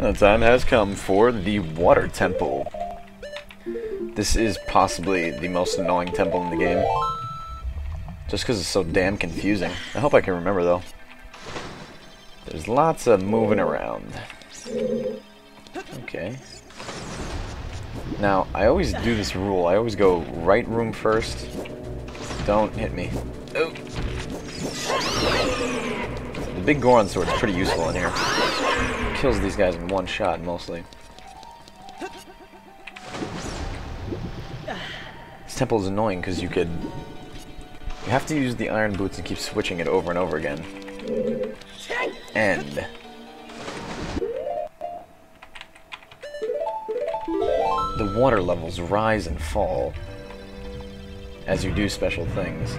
The time has come for the Water Temple. This is possibly the most annoying temple in the game. Just because it's so damn confusing. I hope I can remember, though. There's lots of moving around. Okay. Now, I always do this rule. I always go right room first. Don't hit me. Oh. The big Goron sword is pretty useful in here. Kills these guys in one shot, mostly. This temple is annoying because you could... You have to use the iron boots and keep switching it over and over again. End. The water levels rise and fall as you do special things.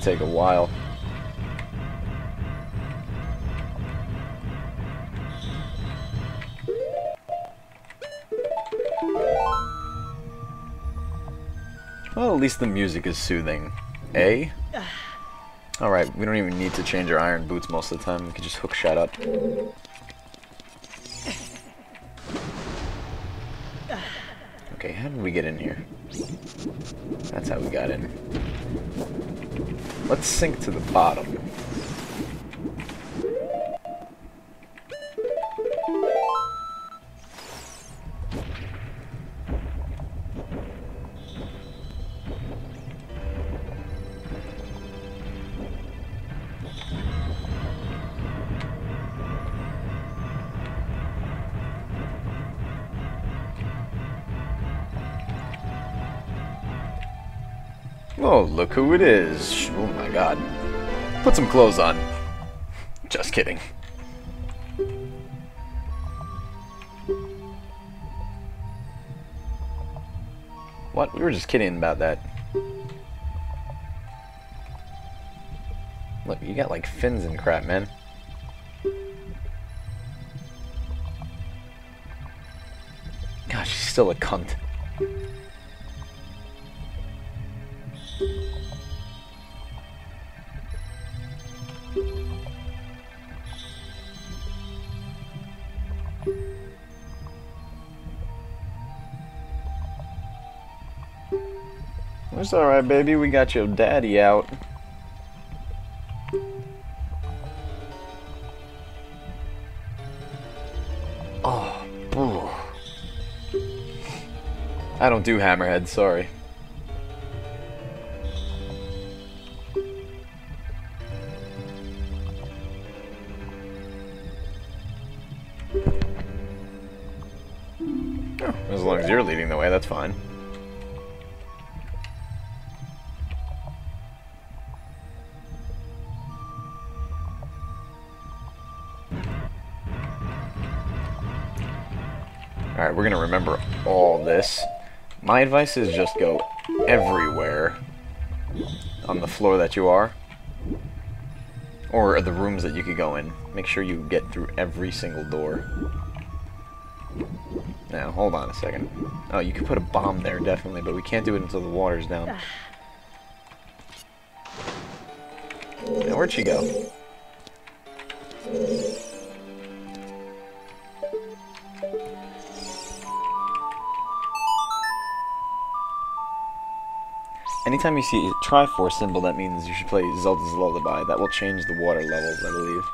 Gonna take a while. Well, at least the music is soothing. Eh? Alright, we don't even need to change our iron boots most of the time. We can just hook shot up. Okay, how did we get in here? That's how we got in. Let's sink to the bottom. Oh, look who it is. Oh my god. Put some clothes on. Just kidding. What? We were just kidding about that. Look, you got like fins and crap, man. Gosh, she's still a cunt. It's alright, baby. We got your daddy out. Oh, boo. I don't do hammerhead, sorry. Oh, as long as you're leading the way, that's fine. We're gonna remember all this. My advice is just go everywhere on the floor that you are. Or the rooms that you could go in. Make sure you get through every single door. Now, hold on a second. Oh, you could put a bomb there, definitely, but we can't do it until the water's down. Now, where'd she go? Anytime you see a Triforce symbol, that means you should play Zelda's Lullaby. That will change the water levels, I believe.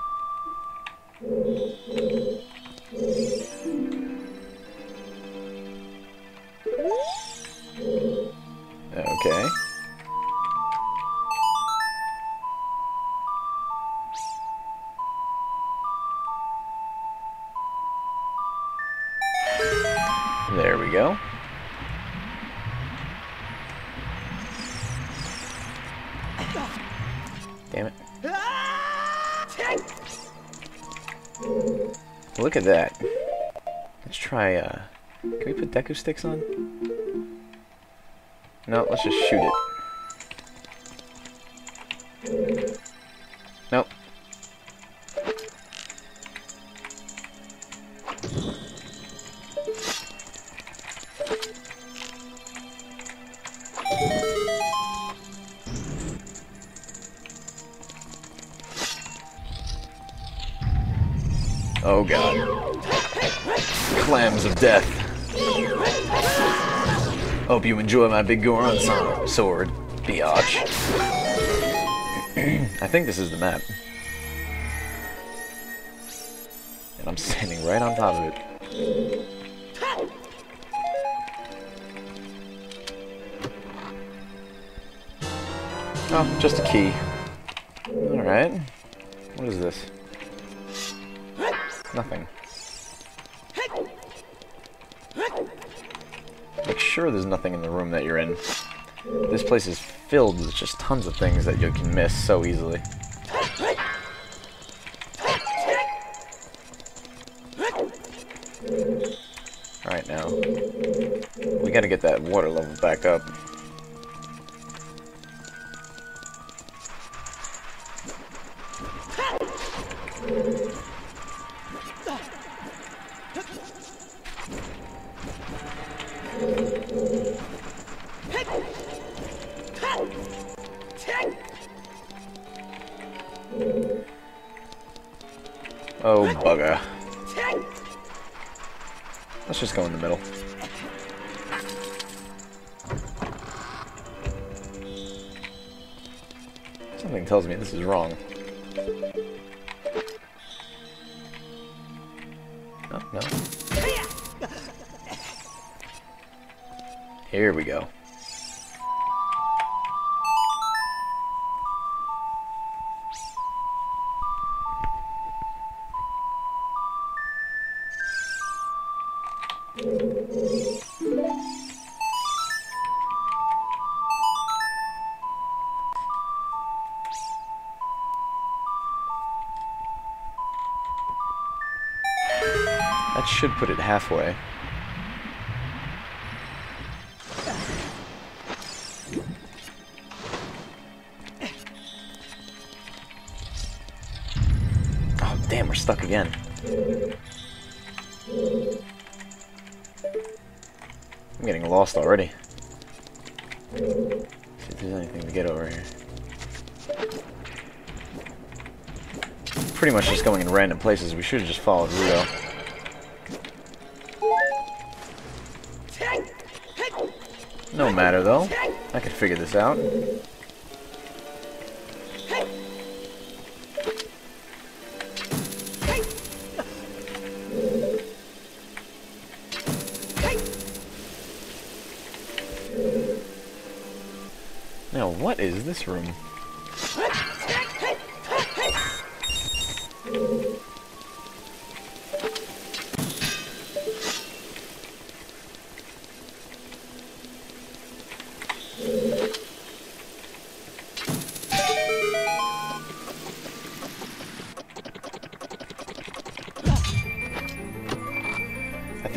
Damn it. Look at that. Let's try, uh... Can we put Deku sticks on? No, let's just shoot it. Oh god. Clams of death. Hope you enjoy my big Goron sword, biatch. I think this is the map. And I'm standing right on top of it. Oh, just a key. Alright. What is this? Nothing. Make sure there's nothing in the room that you're in. This place is filled with just tons of things that you can miss so easily. Alright now. We gotta get that water level back up. Oh, bugger. Let's just go in the middle. Something tells me this is wrong. Oh, no. Here we go. Should put it halfway. Oh, damn, we're stuck again. I'm getting lost already. See if there's anything to get over here. Pretty much just going in random places. We should have just followed Ruto. No matter though. I can figure this out. Now, what is this room?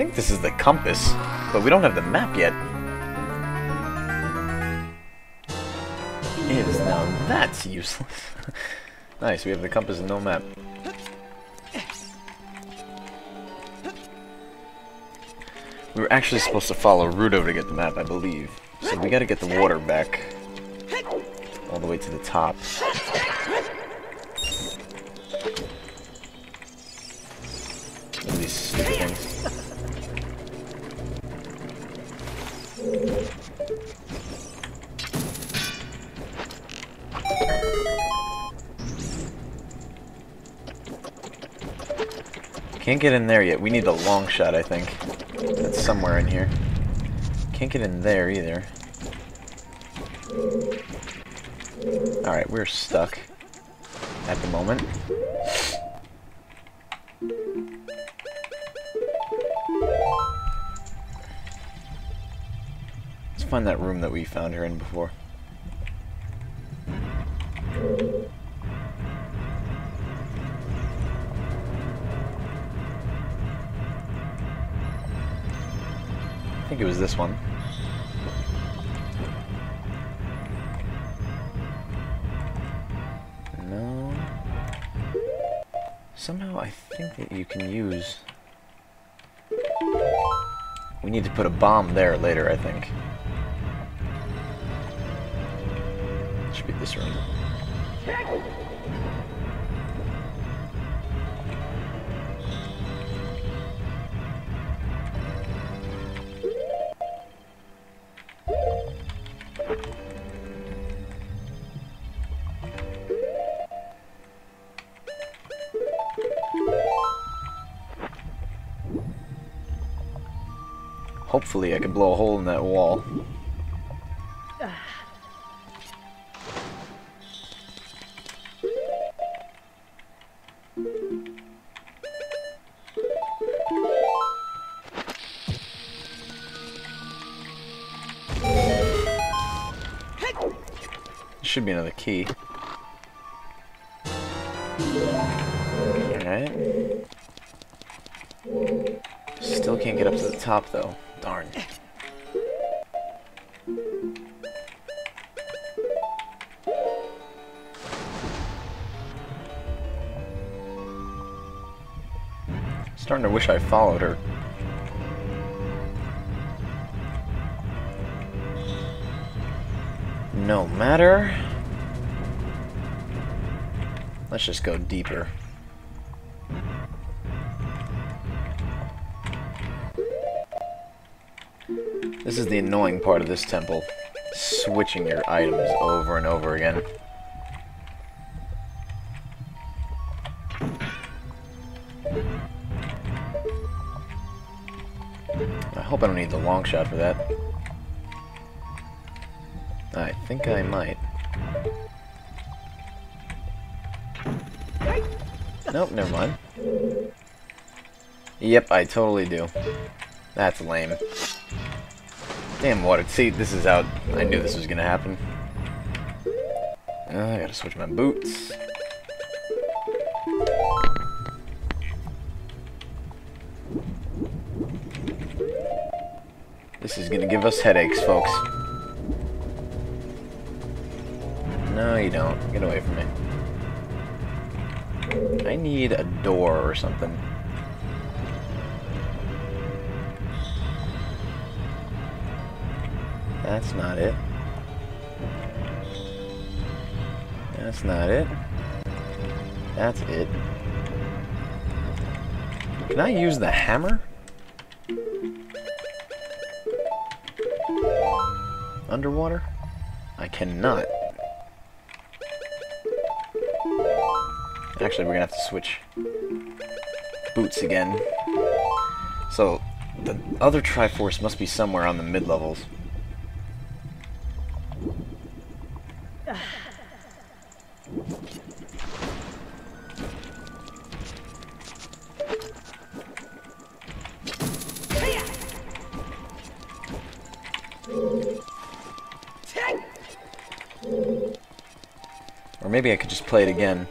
Think this is the compass, but we don't have the map yet. Is now that's useless. nice, we have the compass and no map. We were actually supposed to follow Ruto to get the map, I believe. So we gotta get the water back. All the way to the top. Can't get in there yet. We need a long shot, I think. That's somewhere in here. Can't get in there either. Alright, we're stuck at the moment. Let's find that room that we found her in before. Think it was this one. No. Somehow I think that you can use... We need to put a bomb there later, I think. Should be this room. Hopefully I can blow a hole in that wall. Should be another key. Alright. Still can't get up to the top though. To wish I followed her. No matter. Let's just go deeper. This is the annoying part of this temple. Switching your items over and over again. Long shot for that. I think I might. Nope, never mind. Yep, I totally do. That's lame. Damn water. See, this is how I knew this was gonna happen. Uh, I gotta switch my boots. Gonna give us headaches, folks. No, you don't. Get away from me. I need a door or something. That's not it. That's not it. That's it. Can I use the hammer? Underwater? I cannot. Actually, we're gonna have to switch boots again. So, the other Triforce must be somewhere on the mid-levels. Or maybe I could just play it again.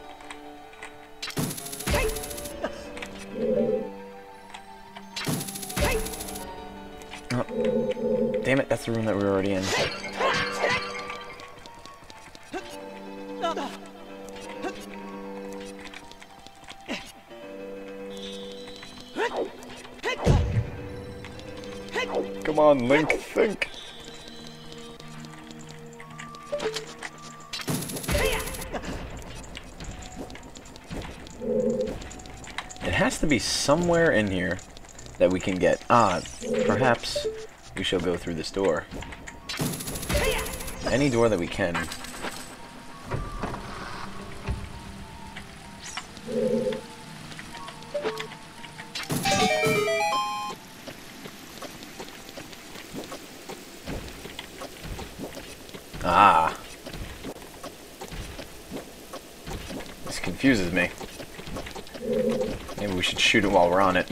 Oh. Damn it, that's the room that we were already in. Come on, Link, think! To be somewhere in here that we can get. Ah, perhaps we shall go through this door. Any door that we can. Ah. This confuses me. Maybe we should shoot it while we're on it.